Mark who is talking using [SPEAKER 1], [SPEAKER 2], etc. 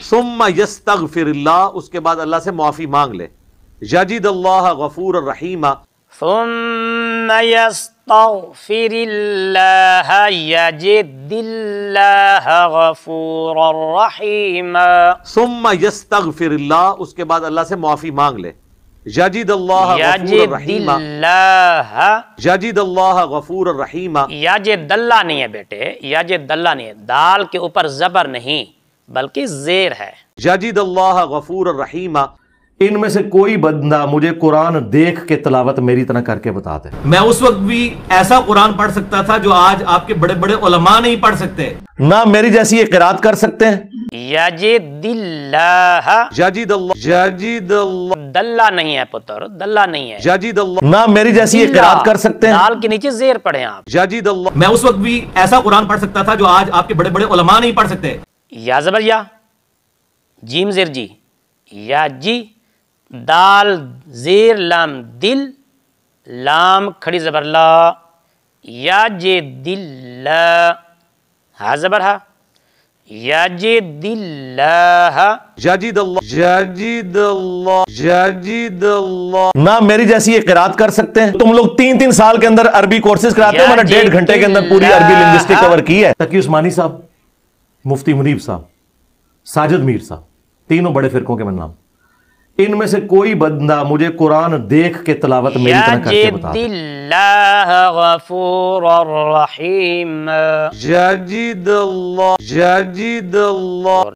[SPEAKER 1] सुम्मा यस उसके बाद अल्लाह से माफ़ी मांग ले। यजिद अल्लाह गफूर रहीमा। उसके बाद अल्लाह से माफ़ी मांग ले। याजिद अल्लाह
[SPEAKER 2] याजिद अल्लाह
[SPEAKER 1] गफूर रहीमा।
[SPEAKER 2] याजिद अल्लाह नहीं है बेटे याजे दल्ला नहीं है। दाल के ऊपर जबर नहीं। बल्कि जेर है।
[SPEAKER 1] यजिद अल्लाह गफूर रहीमा
[SPEAKER 3] इनमें से कोई बंदा मुझे कुरान देख के तलावत मेरी तरह करके बता दे।
[SPEAKER 4] मैं उस वक्त भी ऐसा कुरान पढ़ सकता था जो आज आपके बड़े बड़े उलमा नहीं पढ़ सकते।
[SPEAKER 3] ना मेरी जैसी ये किरात कर सकते हैं?
[SPEAKER 1] यजिद
[SPEAKER 2] दल्ला नहीं है पुत्र दल्ला नहीं है।
[SPEAKER 1] यजिद अल्लाह
[SPEAKER 3] ना मेरी जैसी ये किरात कर सकते हैं?
[SPEAKER 2] दाल के नीचे जेर पढ़े आप।
[SPEAKER 1] यजिद अल्लाह
[SPEAKER 4] मैं उस वक्त भी ऐसा कुरान पढ़ सकता था जो आज आपके बड़े बड़े उलमा नहीं पढ़ सकते।
[SPEAKER 2] या जबर या जीम जेर जी या जी दाल जेर लाम दिल लाम खड़ी जबर ला या जे दिल ला हा जबर हा या जे दिल ला
[SPEAKER 1] अल्लाह यजिद अल्लाह यजिद अल्लाह।
[SPEAKER 3] ना मेरी जैसी ये किरात कर सकते हैं? तुम लोग तीन तीन साल के अंदर अरबी कोर्सेज कराते हो मैंने डेढ़ घंटे के अंदर पूरी अरबी। लिंग्विस्टिक कवर की है। तकी उस्मानी साहब मुफ्ती मुनीब साहब साजिद मीर साहब तीनों बड़े फिरकों के मैं नाम इनमें से कोई बंदा मुझे कुरान देख के तलावत मेरी तरह करके बता दे।
[SPEAKER 1] अल्लाह अल्लाह